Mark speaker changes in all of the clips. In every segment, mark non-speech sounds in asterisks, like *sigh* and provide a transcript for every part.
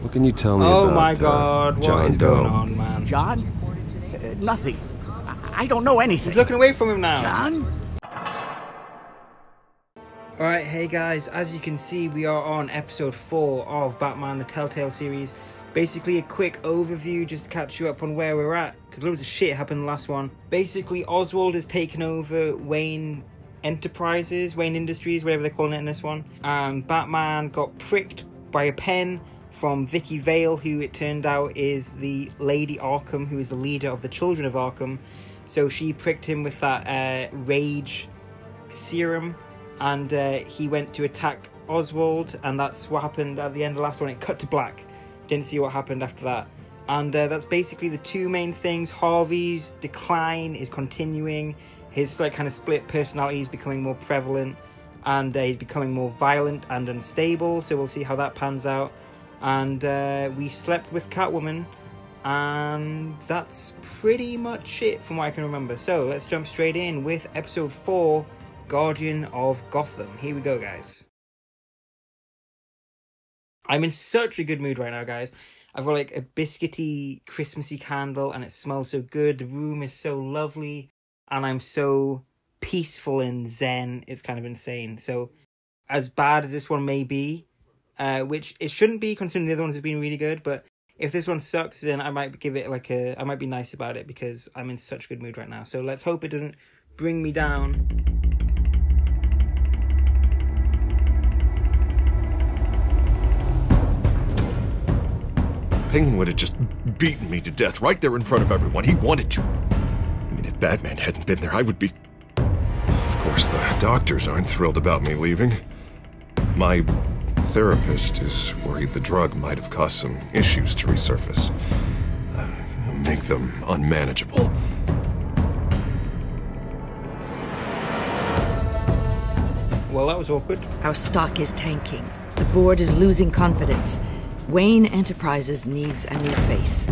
Speaker 1: What can you tell me
Speaker 2: oh
Speaker 1: about
Speaker 2: my
Speaker 1: uh,
Speaker 2: god, what
Speaker 1: John
Speaker 2: is
Speaker 1: Doe?
Speaker 2: going on, man?
Speaker 3: John? Uh, nothing. I, I don't know anything.
Speaker 2: He's looking away from him now.
Speaker 3: John?
Speaker 2: Alright, hey guys, as you can see, we are on episode 4 of Batman the Telltale series. Basically, a quick overview just to catch you up on where we're at, because loads of shit happened in the last one. Basically, Oswald has taken over Wayne Enterprises, Wayne Industries, whatever they're calling it in this one. And Batman got pricked by a pen from Vicky Vale, who it turned out is the Lady Arkham, who is the leader of the Children of Arkham. So she pricked him with that uh, rage serum and uh, he went to attack Oswald, and that's what happened at the end of the last one. It cut to black. Didn't see what happened after that. And uh, that's basically the two main things. Harvey's decline is continuing. His like kind of split personality is becoming more prevalent, and uh, he's becoming more violent and unstable. So we'll see how that pans out. And uh, we slept with Catwoman, and that's pretty much it from what I can remember. So let's jump straight in with episode four. Guardian of Gotham. Here we go, guys. I'm in such a good mood right now, guys. I've got like a biscuity, Christmassy candle, and it smells so good. The room is so lovely, and I'm so peaceful and zen. It's kind of insane. So, as bad as this one may be, uh, which it shouldn't be, considering the other ones have been really good, but if this one sucks, then I might give it like a. I might be nice about it because I'm in such good mood right now. So let's hope it doesn't bring me down.
Speaker 4: Penguin would have just beaten me to death right there in front of everyone. He wanted to. I mean, if Batman hadn't been there, I would be. Of course, the doctors aren't thrilled about me leaving. My therapist is worried the drug might have caused some issues to resurface, uh, make them unmanageable.
Speaker 2: Well, that was awkward.
Speaker 5: Our stock is tanking. The board is losing confidence. Wayne Enterprises needs a new face.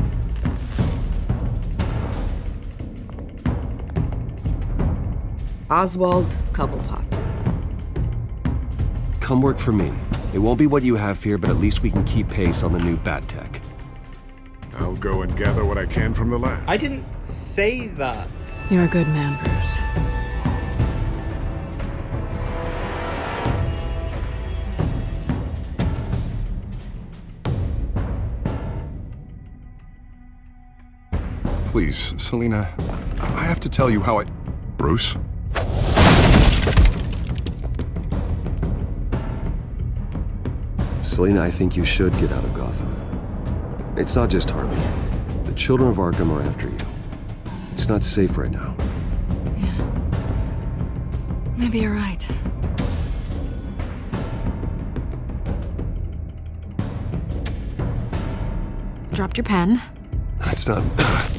Speaker 5: Oswald Cobblepot.
Speaker 1: Come work for me. It won't be what you have here, but at least we can keep pace on the new bat tech.
Speaker 6: I'll go and gather what I can from the lab.
Speaker 2: I didn't say that.
Speaker 7: You're a good man, Bruce.
Speaker 6: Please, Selina, I have to tell you how I. Bruce?
Speaker 1: Selina, I think you should get out of Gotham. It's not just Harvey. The children of Arkham are after you. It's not safe right now.
Speaker 7: Yeah. Maybe you're right. Dropped your pen.
Speaker 1: That's not. *clears throat*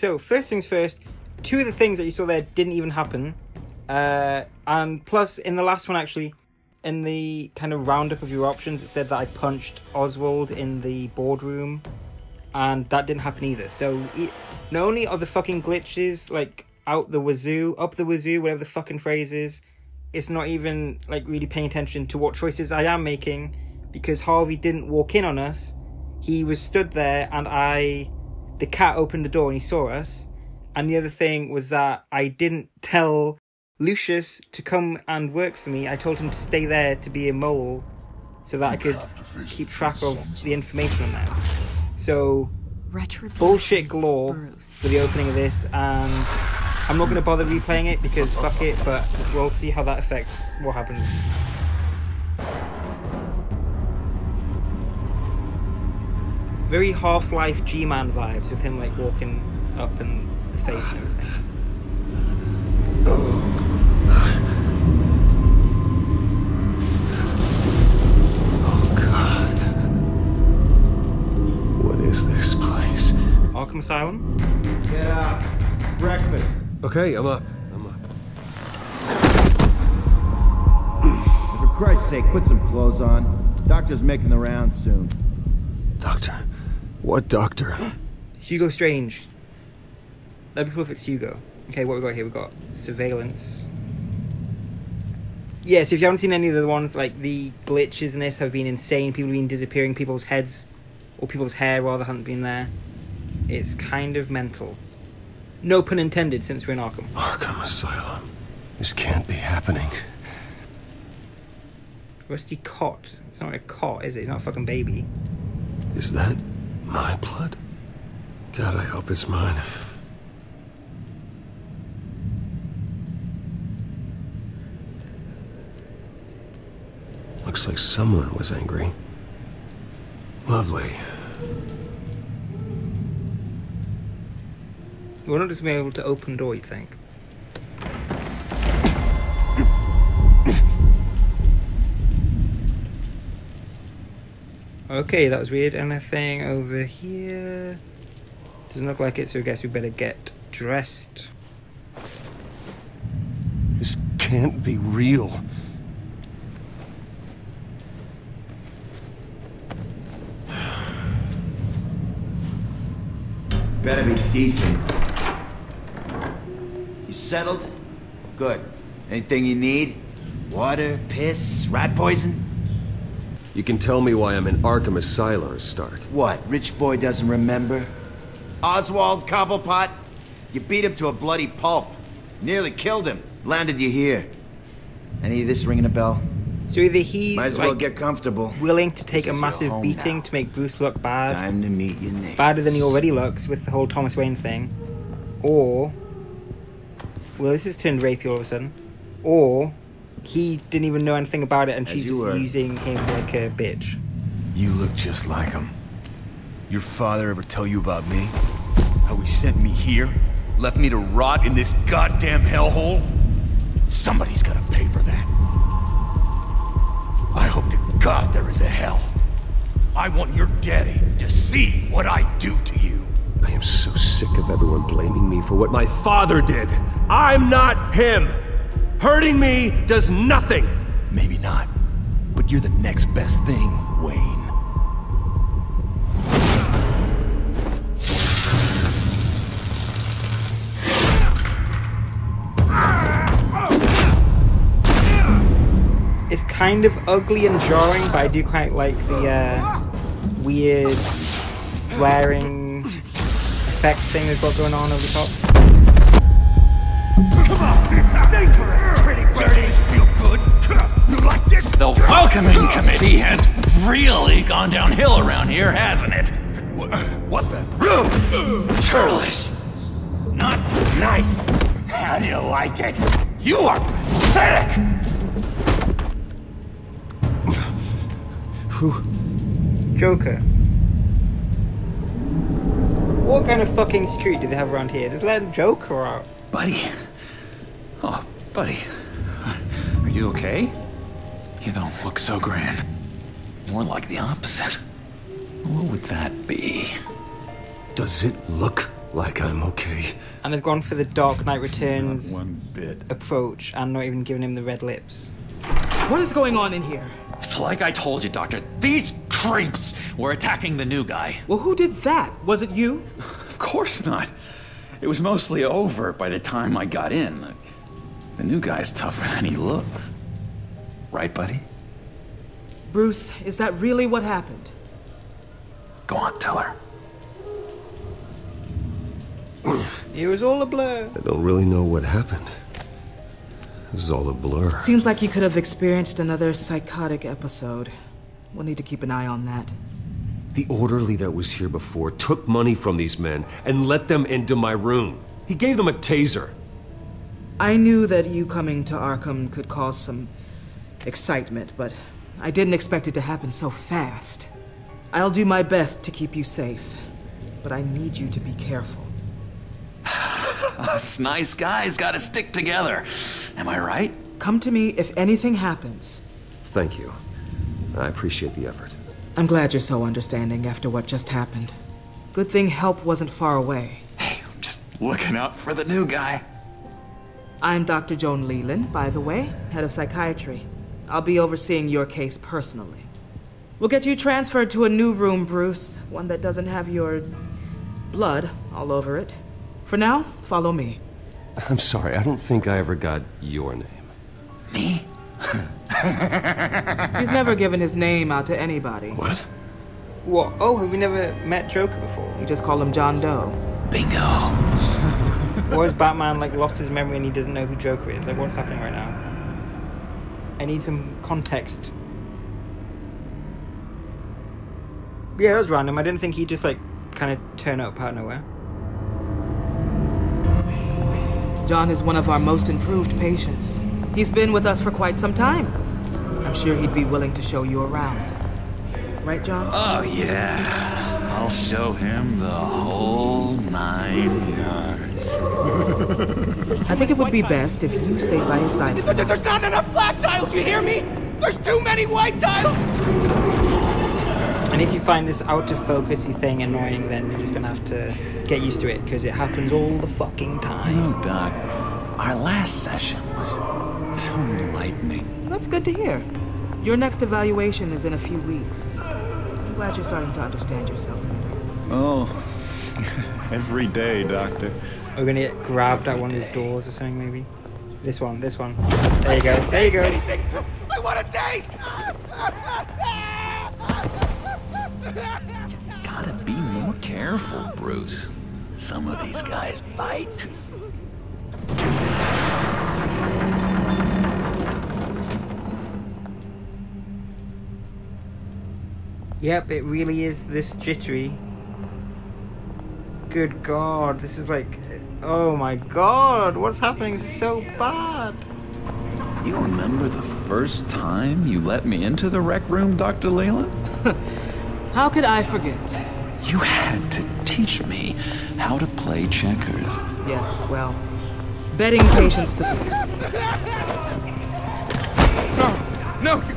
Speaker 2: so first things first, two of the things that you saw there didn't even happen. Uh, and plus, in the last one, actually, in the kind of roundup of your options, it said that I punched Oswald in the boardroom, and that didn't happen either. So, e- not only are the fucking glitches like out the wazoo, up the wazoo, whatever the fucking phrase is, it's not even like really paying attention to what choices I am making because Harvey didn't walk in on us. He was stood there, and I, the cat opened the door and he saw us. And the other thing was that I didn't tell Lucius to come and work for me. I told him to stay there to be a mole so that I could keep track of the information on that. So, bullshit galore
Speaker 7: Bruce.
Speaker 2: for the opening of this, and I'm not going to bother replaying it because fuck it, but we'll see how that affects what happens. Very Half Life G Man vibes with him like walking up and the face and everything.
Speaker 4: Oh, what is this place?
Speaker 2: Arkham Asylum?
Speaker 8: Get up. Breakfast.
Speaker 1: Okay, I'm up. I'm up.
Speaker 8: For Christ's sake, put some clothes on. Doctor's making the rounds soon.
Speaker 1: What doctor? *gasps*
Speaker 2: Hugo Strange. That'd be cool if it's Hugo. Okay, what we got here? We've got surveillance. Yeah, so if you haven't seen any of the ones, like the glitches in this have been insane. People have been disappearing, people's heads, or people's hair rather, haven't been there. It's kind of mental. No pun intended, since we're in Arkham.
Speaker 1: Arkham Asylum. This can't be happening.
Speaker 2: Rusty cot. It's not a cot, is it? It's not a fucking baby.
Speaker 1: Is that my blood? God, I hope it's mine. Looks like someone was angry. Lovely.
Speaker 2: We're not just be able to open door, you think? Okay, that was weird. Anything over here? Doesn't look like it, so I guess we better get dressed.
Speaker 1: This can't be real.
Speaker 8: Better be decent. You settled? Good. Anything you need? Water, piss, rat poison?
Speaker 1: You can tell me why I'm in Arkham Asylum, start.
Speaker 8: What, rich boy doesn't remember? Oswald Cobblepot? You beat him to a bloody pulp. Nearly killed him. Landed you here. Any of this ringing a bell?
Speaker 2: So either he's
Speaker 8: Might as well
Speaker 2: like,
Speaker 8: get comfortable.
Speaker 2: willing to take
Speaker 8: This
Speaker 2: a massive beating
Speaker 8: now.
Speaker 2: to make Bruce look bad,
Speaker 8: Time to meet your neighbors.
Speaker 2: badder than he already looks with the whole Thomas Wayne thing, or well, this has turned rapey all of a sudden, or he didn't even know anything about it and
Speaker 8: As
Speaker 2: she's just
Speaker 8: were.
Speaker 2: using him like a bitch.
Speaker 9: You look just like him. Your father ever tell you about me? How he sent me here? Left me to rot in this goddamn hellhole? Somebody's gotta pay for that. I hope to God there is a hell. I want your daddy to see what I do to you.
Speaker 1: I am so sick of everyone blaming me for what my father did. I'm not him. Hurting me does nothing.
Speaker 9: Maybe not, but you're the next best thing, Wayne.
Speaker 2: It's kind of ugly and jarring, but I do quite like the uh, weird flaring effect thing they've got going on over the top.
Speaker 9: Feel good? You like this?
Speaker 10: The welcoming committee has really gone downhill around here, hasn't it?
Speaker 9: What, what the?
Speaker 10: Rude, churlish, not nice. How do you like it? You are pathetic.
Speaker 1: Who?
Speaker 2: Joker. What kind of fucking security do they have around here? Just let Joker out.
Speaker 10: Buddy. Buddy. Are you okay? You don't look so grand. More like the opposite. What would that be?
Speaker 1: Does it look like I'm okay?
Speaker 2: And they've gone for the Dark Knight Returns
Speaker 9: One bit.
Speaker 2: approach and not even giving him the red lips.
Speaker 11: What is going on in here?
Speaker 10: It's like I told you, Doctor. These creeps were attacking the new guy.
Speaker 11: Well, who did that? Was it you?
Speaker 10: Of course not. It was mostly over by the time I got in. The new guy's tougher than he looks. Right, buddy?
Speaker 11: Bruce, is that really what happened?
Speaker 10: Go on, tell her.
Speaker 2: It was all a blur.
Speaker 1: I don't really know what happened. This is all a blur.
Speaker 11: Seems like you could have experienced another psychotic episode. We'll need to keep an eye on that.
Speaker 1: The orderly that was here before took money from these men and let them into my room. He gave them a taser.
Speaker 11: I knew that you coming to Arkham could cause some excitement, but I didn't expect it to happen so fast. I'll do my best to keep you safe, but I need you to be careful. *laughs*
Speaker 10: Us nice guys gotta stick together. Am I right?
Speaker 11: Come to me if anything happens.
Speaker 1: Thank you. I appreciate the effort.
Speaker 11: I'm glad you're so understanding after what just happened. Good thing help wasn't far away.
Speaker 10: Hey, I'm just looking out for the new guy.
Speaker 11: I'm Dr. Joan Leland, by the way, head of psychiatry. I'll be overseeing your case personally. We'll get you transferred to a new room, Bruce. One that doesn't have your blood all over it. For now, follow me.
Speaker 1: I'm sorry, I don't think I ever got your name.
Speaker 10: Me?
Speaker 11: He's never given his name out to anybody.
Speaker 1: What?
Speaker 2: What? Oh, have we never met Joker before?
Speaker 11: We just call him John Doe.
Speaker 10: Bingo.
Speaker 2: Or has Batman like lost his memory and he doesn't know who Joker is? Like, what's happening right now? I need some context. Yeah, that was random. I didn't think he'd just like kind of turn up out of nowhere.
Speaker 11: John is one of our most improved patients. He's been with us for quite some time. I'm sure he'd be willing to show you around. Right, John?
Speaker 10: Oh, yeah. I'll show him the whole nine yards.
Speaker 11: I think it would be best if you stayed by his side. for now.
Speaker 3: There's not enough black tiles, you hear me? There's too many white tiles!
Speaker 2: And if you find this out of focusy thing annoying, then you're just gonna have to get used to it because it happens all the fucking
Speaker 10: You
Speaker 2: time.
Speaker 10: know, Doc, our last session was so enlightening.
Speaker 11: That's good to hear. Your next evaluation is in a few weeks. I'm glad you're starting to understand yourself better.
Speaker 12: Oh, *laughs* every day, Doctor.
Speaker 2: We're gonna get grabbed at one of these doors or something, maybe. This one, this one. There you go. There you go.
Speaker 3: Anything. I want a taste!
Speaker 10: Gotta be more careful, Bruce. Some of these guys bite.
Speaker 2: Yep, it really is this jittery. Good God, this is like, oh my God, what's happening is so bad.
Speaker 10: You remember the first time you let me into the rec room, Dr. Leland? *laughs*
Speaker 11: How could I forget?
Speaker 10: You had to teach me how to play checkers.
Speaker 11: Yes, well, betting patients to.
Speaker 9: No, no, you-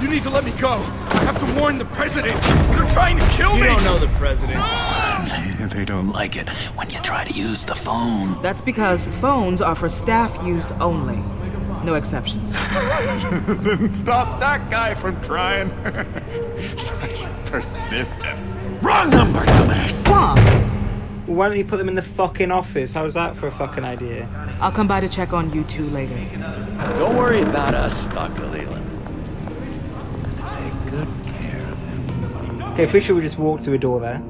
Speaker 9: you need to let me go. I have to warn the president. They're trying to kill
Speaker 12: You
Speaker 9: me.
Speaker 12: don't know the president.
Speaker 10: They don't like it when you try to use the phone.
Speaker 11: That's because phones are for staff use only. No exceptions. *laughs*
Speaker 12: Stop that guy from trying. *laughs* Such persistence.
Speaker 10: Wrong number, dumbass.
Speaker 11: John!
Speaker 2: Why don't you put them in the fucking office? How's that for a fucking idea?
Speaker 11: I'll come by to check on you two later.
Speaker 10: Don't worry about us, Dr. Leland. Take good care of him.
Speaker 2: Okay, pretty sure we just walked through a door there.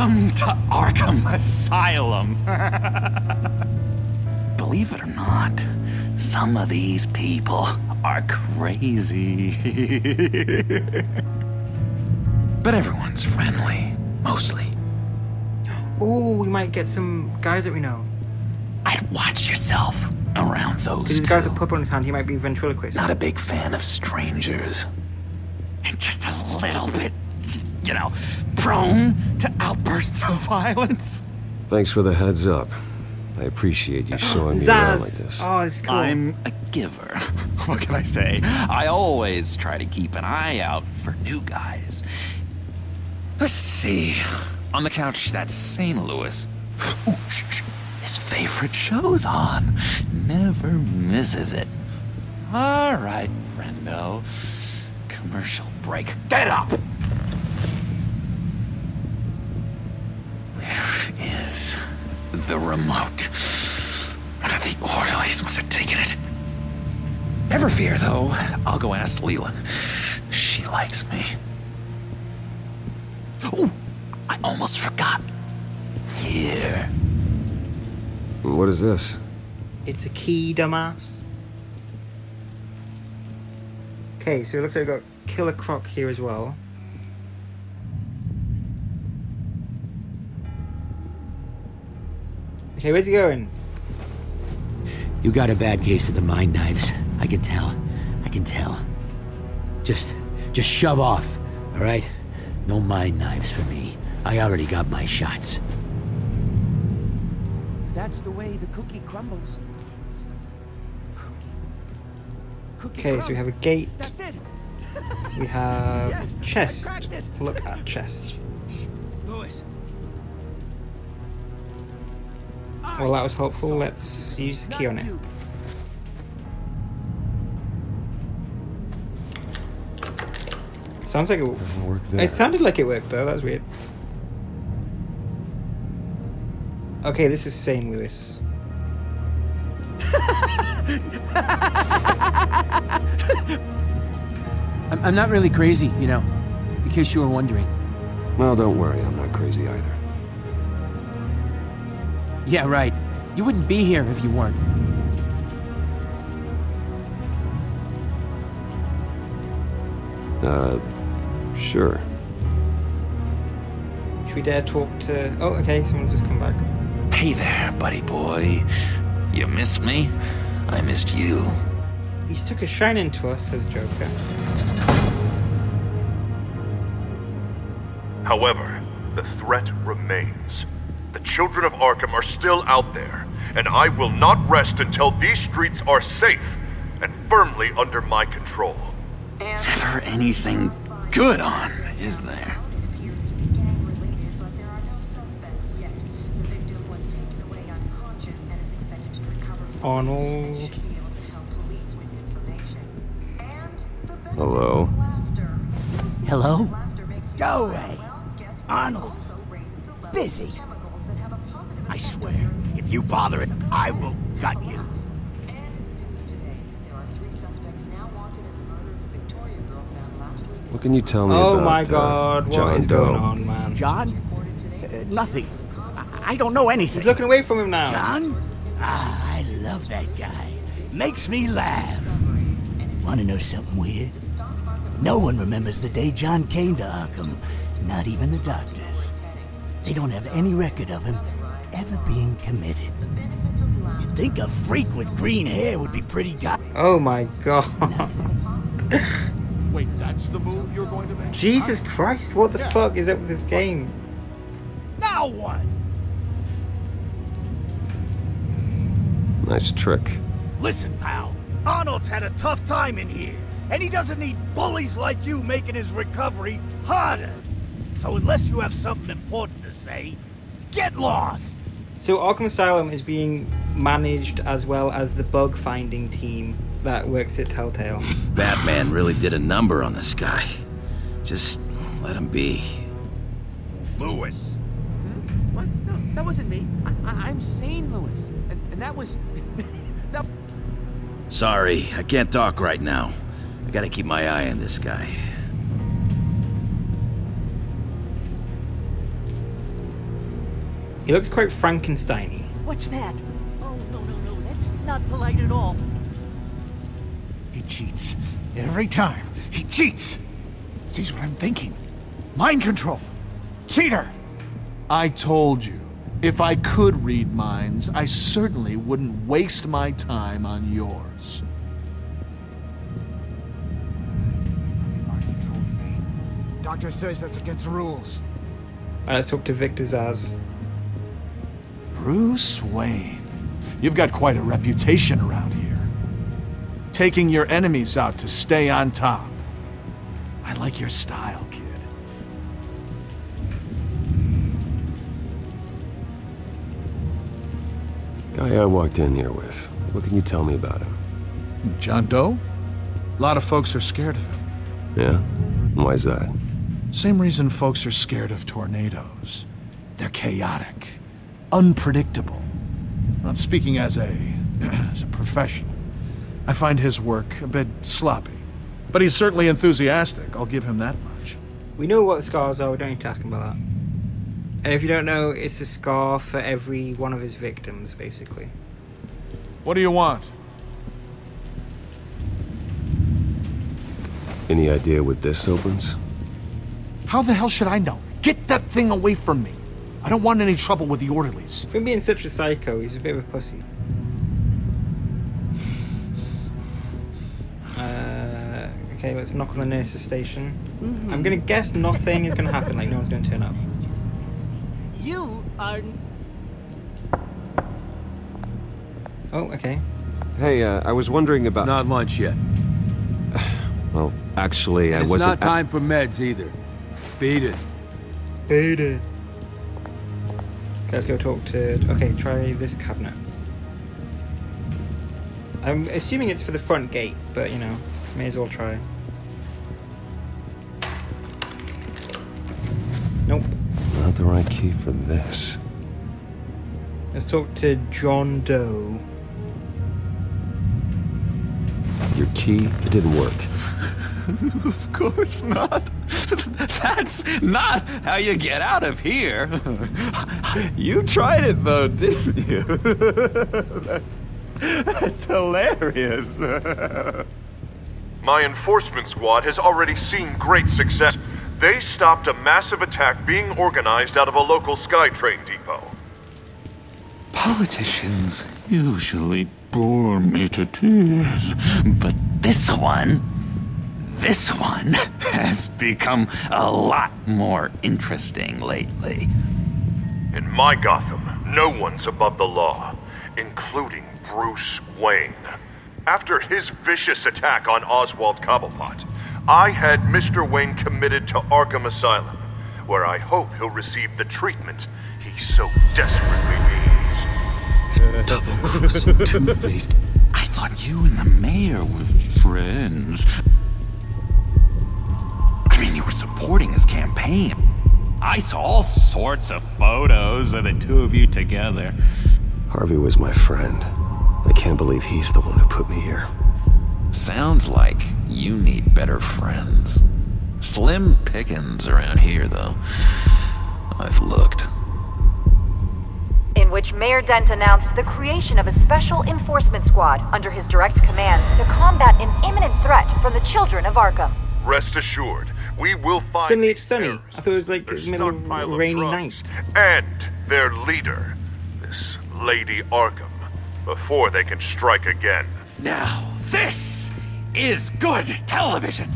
Speaker 10: Welcome to Arkham Asylum. *laughs* Believe it or not, some of these people are crazy. *laughs* but everyone's friendly, mostly.
Speaker 2: Oh, we might get some guys that we know.
Speaker 10: I'd watch yourself around those
Speaker 2: a guy with a pup on his hand, he might be ventriloquist.
Speaker 10: Not a big fan of strangers. And just a little bit, you know, prone to outbursts of violence.
Speaker 1: Thanks for the heads up. I appreciate you showing me around like this.
Speaker 2: Oh, it's cool.
Speaker 10: I'm a giver. *laughs* What can I say? I always try to keep an eye out for new guys. Let's see. On the couch, that's St. Louis. Ooh, shh, shh. His favorite show's on. Never misses it. All right, friendo. Commercial break. Get up! The remote? One of the orderlies must have taken it. Never fear, though. I'll go ask Leland. She likes me. Ooh, I almost forgot. Here.
Speaker 1: What is this?
Speaker 2: It's a key, dumbass. Okay, so it looks like we've got Killer Croc here as well. Okay, where's he going?
Speaker 13: You got a bad case of the mind knives. I can tell. I can tell. Just, just shove off, all right? No mind knives for me. I already got my shots.
Speaker 3: If that's the way the cookie crumbles. Cookie. Cookie
Speaker 2: Okay, so we have a gate.
Speaker 3: That's it.
Speaker 2: We have *laughs* chest. Look at *laughs* chest. Well, that was helpful. Let's use the key on it. Sounds like it
Speaker 1: doesn't work there.
Speaker 2: It sounded like it worked though. That was weird. Okay, this is St. Louis. *laughs*
Speaker 13: I'm, I'm not really crazy, you know, in case you were wondering.
Speaker 1: Well, don't worry, I'm not crazy either.
Speaker 13: Yeah, right. You wouldn't be here if you weren't.
Speaker 1: Uh, sure.
Speaker 2: Should we dare talk to? Oh, okay. Someone's just come back.
Speaker 10: Hey there, buddy boy. You missed me? I missed you.
Speaker 2: He stuck a shine into us, says Joker.
Speaker 4: However, the threat remains. The children of Arkham are still out there, and I will not rest until these streets are safe and firmly under my control.
Speaker 10: Never anything good on, is there?
Speaker 2: Arnold.
Speaker 1: Hello?
Speaker 3: Hello? Go away. Arnold's busy. I swear, if you bother it, I will gut you.
Speaker 1: What can you tell me
Speaker 2: Oh
Speaker 1: about
Speaker 2: my
Speaker 1: uh,
Speaker 2: God! What
Speaker 1: John
Speaker 2: is
Speaker 1: Doe?
Speaker 2: going on, man?
Speaker 3: John? Uh, nothing. I, I don't know anything.
Speaker 2: He's looking away from him now.
Speaker 3: John? Ah, I love that guy. Makes me laugh. Want to know something weird? No one remembers the day John came to Arkham. Not even the doctors. They don't have any record of him ever being committed. You'd think a freak with green hair would be pretty god.
Speaker 2: Oh my God!
Speaker 12: Wait, that's the move you're going to make?
Speaker 2: Jesus Christ! What the fuck is up with this game?
Speaker 3: Now what?
Speaker 1: Nice trick.
Speaker 3: Listen, pal. Arnold's had a tough time in here, and he doesn't need bullies like you making his recovery harder. So unless you have something important to say, get lost.
Speaker 2: So Arkham Asylum is being managed as well as the bug finding team that works at Telltale. *laughs*
Speaker 14: Batman really did a number on this guy. Just let him be.
Speaker 12: Lewis! Hmm?
Speaker 13: What? No, that wasn't me. I, I, I'm sane, Lewis. And, and that was. *laughs* that...
Speaker 14: Sorry, I can't talk right now. I gotta keep my eye on this guy.
Speaker 2: He looks quite Frankenstein-y.
Speaker 3: What's that? Oh, no, no, no. That's not polite at all.
Speaker 9: He cheats. Every time. He cheats. Sees what I'm thinking. Mind control. Cheater.
Speaker 12: I told you, if I could read minds, I certainly wouldn't waste my time on yours.
Speaker 15: Doctor says that's against the rules.
Speaker 2: Alright, let's talk to Victor Zsasz.
Speaker 12: Bruce Wayne. You've got quite a reputation around here. Taking your enemies out to stay on top. I like your style, kid.
Speaker 1: Guy I walked in here with. What can you tell me about him?
Speaker 12: John Doe? A lot of folks are scared of him.
Speaker 1: Yeah? Why's that?
Speaker 12: Same reason folks are scared of tornadoes. They're chaotic, unpredictable. Not speaking as a *clears throat* as a professional. I find his work a bit sloppy. But he's certainly enthusiastic, I'll give him that much.
Speaker 2: We know what the scars are, we don't need to ask him about that. And if you don't know, it's a scar for every one of his victims, basically.
Speaker 12: What do you want?
Speaker 1: Any idea what this opens?
Speaker 12: How the hell should I know? Get that thing away from me. I don't want any trouble with the orderlies.
Speaker 2: For him being such a psycho, he's a bit of a pussy. Uh, okay, let's knock on the nurse's station. I'm gonna guess nothing is gonna happen, like no one's gonna turn up.
Speaker 3: You are.
Speaker 2: Oh, okay.
Speaker 1: Hey, uh, I was wondering about.
Speaker 9: It's not lunch yet. *sighs*
Speaker 1: Well, actually,
Speaker 13: And
Speaker 1: I
Speaker 13: it's
Speaker 1: wasn't.
Speaker 13: It's not time for meds either. Beat it.
Speaker 2: Beat it. Let's go talk to. Okay, try this cabinet. I'm assuming it's for the front gate, but you know, may as well try. Nope.
Speaker 1: Not the right key for this.
Speaker 2: Let's talk to John Doe.
Speaker 1: Your key, it didn't work. *laughs*
Speaker 10: of course not. *laughs* That's not how you get out of here. *laughs* you tried it though, didn't you? *laughs* that's, that's hilarious.
Speaker 4: My enforcement squad has already seen great success. They stopped a massive attack being organized out of a local SkyTrain depot.
Speaker 10: Politicians usually bore me to tears, but this one, this one *laughs* has become a lot more interesting lately.
Speaker 4: In my Gotham, no one's above the law, including Bruce Wayne. After his vicious attack on Oswald Cobblepot, I had Mr. Wayne committed to Arkham Asylum, where I hope he'll receive the treatment he so desperately needs. *laughs*
Speaker 10: Double crossing Two Faced. I thought you and the mayor were friends. I mean, you were supporting his campaign. I saw all sorts of photos of the two of you together.
Speaker 1: Harvey was my friend. I can't believe he's the one who put me here.
Speaker 10: Sounds like you need better friends. Slim pickings around here, though. I've looked.
Speaker 16: in which Mayor Dent announced the creation of a special enforcement squad under his direct command to combat an imminent threat from the children of Arkham.
Speaker 4: Rest assured, we will find
Speaker 2: Suddenly it's sunny.
Speaker 4: terrorists,
Speaker 2: I thought it was like
Speaker 4: their
Speaker 2: the middle of a rainy
Speaker 4: drugs,
Speaker 2: night.
Speaker 4: And their leader, this Lady Arkham, before they can strike again.
Speaker 10: Now, this is good television.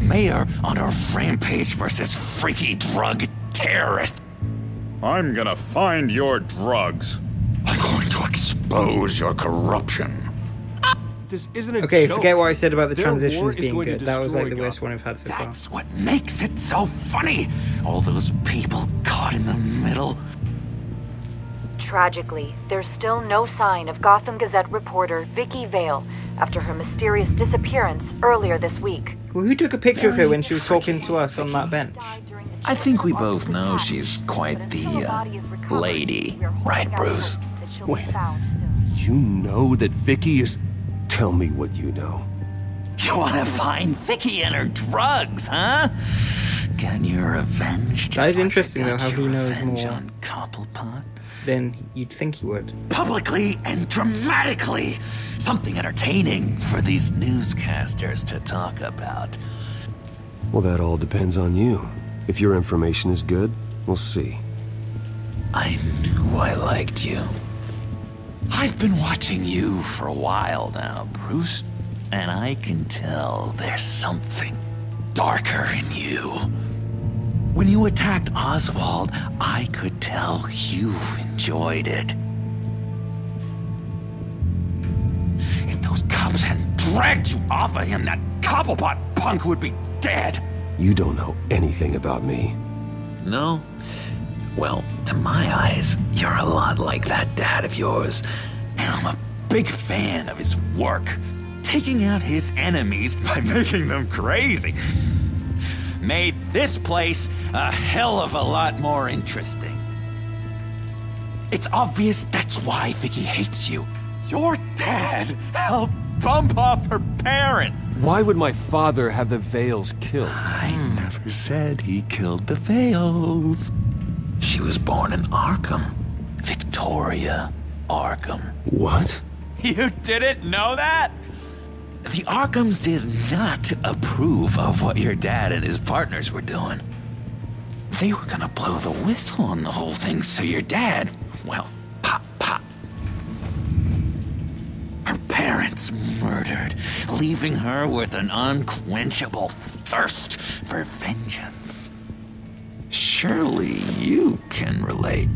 Speaker 10: Mayor on a rampage versus freaky drug terrorist.
Speaker 17: I'm gonna find your drugs.
Speaker 10: I'm going to expose your corruption.
Speaker 13: This isn't a
Speaker 2: Okay,
Speaker 13: joke.
Speaker 2: forget what I said about the
Speaker 13: Their
Speaker 2: transitions being good. That was like the
Speaker 13: destroy
Speaker 2: worst one I've had so far.
Speaker 10: That's what makes it so funny. All those people caught in the middle.
Speaker 16: Tragically, there's still no sign of Gotham Gazette reporter Vicky Vale after her mysterious disappearance earlier this week.
Speaker 2: Well, who took a picture of her when she was talking to us on that bench?
Speaker 10: I think we both know she's quite the uh, lady, right, Bruce?
Speaker 1: Wait, you know that Vicky is. Tell me what you know.
Speaker 10: You want to find Vicky and her drugs, huh? Get your revenge.
Speaker 2: That is
Speaker 10: just like
Speaker 2: interesting though, how
Speaker 10: your
Speaker 2: he knows
Speaker 10: revenge
Speaker 2: more
Speaker 10: on Cobblepot.
Speaker 2: than you'd think he would.
Speaker 10: Publicly and dramatically. Something entertaining for these newscasters to talk about.
Speaker 1: Well, that all depends on you. If your information is good, we'll see.
Speaker 10: I knew I liked you. I've been watching you for a while now, Bruce, and I can tell there's something darker in you. When you attacked Oswald, I could tell you enjoyed it. If those cops hadn't dragged you off of him, that Cobblepot punk would be dead.
Speaker 1: You don't know anything about me.
Speaker 10: No? Well, to my eyes, you're a lot like that dad of yours. And I'm a big fan of his work. Taking out his enemies *laughs* by making them crazy. Made this place a hell of a lot more interesting. It's obvious that's why Vicky hates you. Your dad helped bump off her parents.
Speaker 1: Why would my father have the Vales killed?
Speaker 10: I never said he killed the Vales. She was born in Arkham. Victoria Arkham.
Speaker 1: What?
Speaker 10: You didn't know that? The Arkhams did not approve of what your dad and his partners were doing. They were gonna blow the whistle on the whole thing, so your dad, well, pop, pop. Her parents murdered, leaving her with an unquenchable thirst for vengeance. Surely you can relate.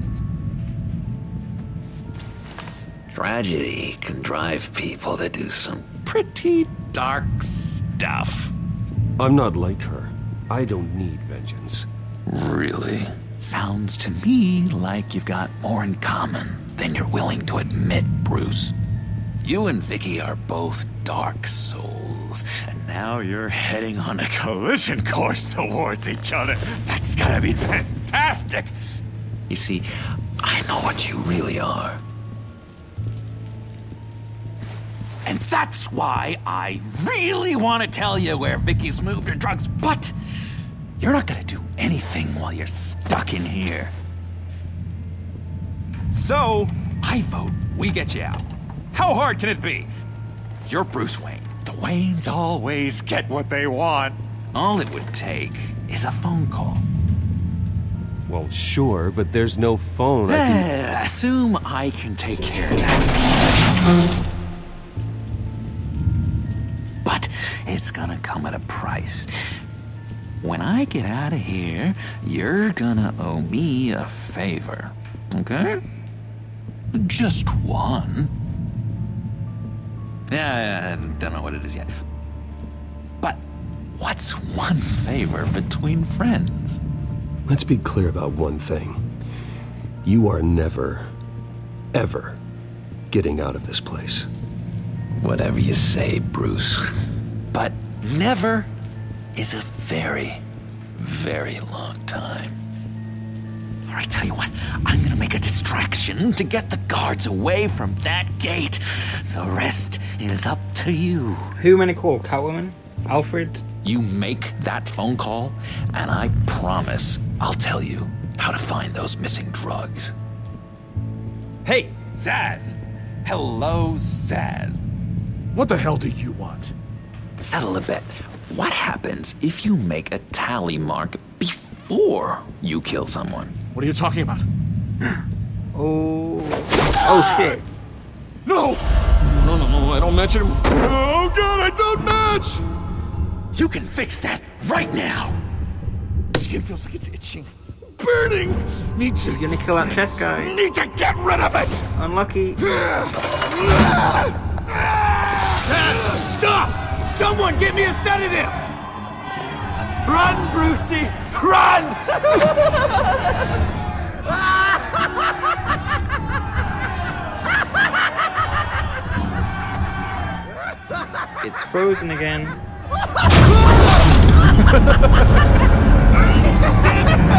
Speaker 10: Tragedy can drive people to do some pretty dark stuff.
Speaker 1: I'm not like her. I don't need vengeance.
Speaker 10: Really? Sounds to me like you've got more in common than you're willing to admit, Bruce. You and Vicky are both dark souls, and now you're heading on a collision course towards each other. That's gotta be fantastic! You see, I know what you really are. And that's why I really want to tell you where Vicky's moved her drugs, but you're not gonna do anything while you're stuck in here. So, I vote we get you out. How hard can it be? You're Bruce Wayne. The Waynes always get what they want. All it would take is a phone call.
Speaker 1: Well, sure, but there's no phone. I can...
Speaker 10: Eh, assume I can take care of that. But it's gonna come at a price. When I get out of here, you're gonna owe me a favor. Okay? Just one. Yeah, I don't know what it is yet. But what's one favor between friends?
Speaker 1: Let's be clear about one thing. You are never, ever getting out of this place.
Speaker 10: Whatever you say, Bruce. But never is a very, very long time. All right, tell you what, I'm gonna make a distraction to get the guards away from that gate. The rest is up to you.
Speaker 2: Who am I gonna call? Catwoman? Alfred?
Speaker 10: You make that phone call, and I promise I'll tell you how to find those missing drugs. Hey, Zsasz! Hello, Zsasz.
Speaker 12: What the hell do you want?
Speaker 10: Settle a bet. What happens if you make a tally mark before you kill someone?
Speaker 12: What are you talking about?
Speaker 2: oh. Oh shit.
Speaker 12: No!
Speaker 4: No, no, no, I don't match him. Oh god, I don't match!
Speaker 10: You can fix that right now!
Speaker 4: Skin feels like it's itching. Burning! Need to.
Speaker 2: He's gonna kill that chest guy.
Speaker 4: Need to get rid of it!
Speaker 2: Unlucky.
Speaker 9: Stop! Someone get me a sedative! Run, Brucey! Run!
Speaker 2: It's frozen again.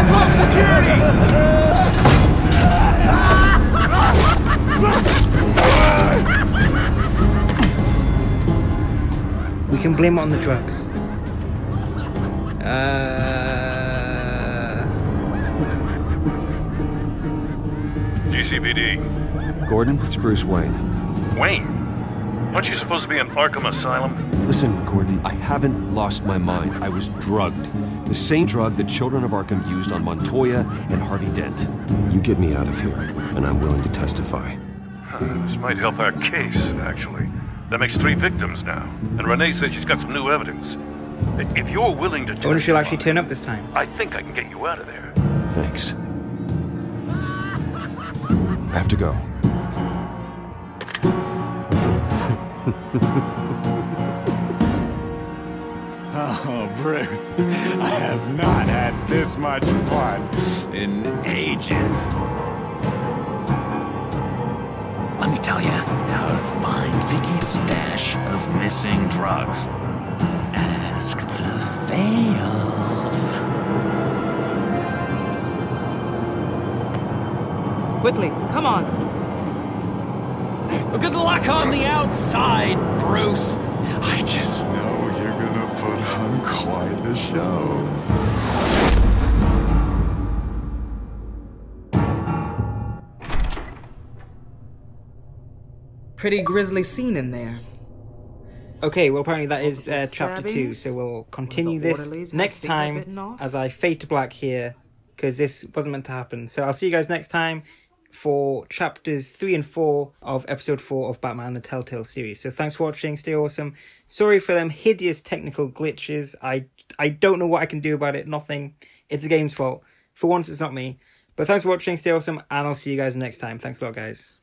Speaker 9: Call security!
Speaker 2: We can blame it on the drugs. Uh...
Speaker 18: GCPD.
Speaker 1: Gordon, it's Bruce Wayne.
Speaker 18: Wayne, aren't you supposed to be in Arkham Asylum?
Speaker 1: Listen, Gordon, I haven't lost my mind. I was drugged. The same drug the children of Arkham used on Montoya and Harvey Dent. You get me out of here, and I'm willing to testify.
Speaker 18: This might help our case, actually. That makes three victims now, and Renee says she's got some new evidence. If you're willing to
Speaker 2: I wonder if she'll actually turn up this time.
Speaker 18: I think I can get you out of there.
Speaker 1: Thanks. I have to go.
Speaker 9: Oh, Bruce, I have not had this much fun in ages.
Speaker 10: Let me tell you how to find Vicky's stash of missing drugs. Ask the Vales.
Speaker 11: Quickly, come on.
Speaker 10: Good luck on the outside, Bruce. I just
Speaker 6: know you're gonna put on quite a show.
Speaker 11: Pretty grisly scene in there.
Speaker 2: Okay, well apparently that is uh, chapter two, so we'll continue this next time as I fade to black here because this wasn't meant to happen. So I'll see you guys next time for chapters three and four of episode four of Batman the Telltale series. So thanks for watching, stay awesome. Sorry for them hideous technical glitches. I I don't know what I can do about it. Nothing. It's the game's fault. For once, it's not me. But thanks for watching, stay awesome, and I'll see you guys next time. Thanks a lot, guys.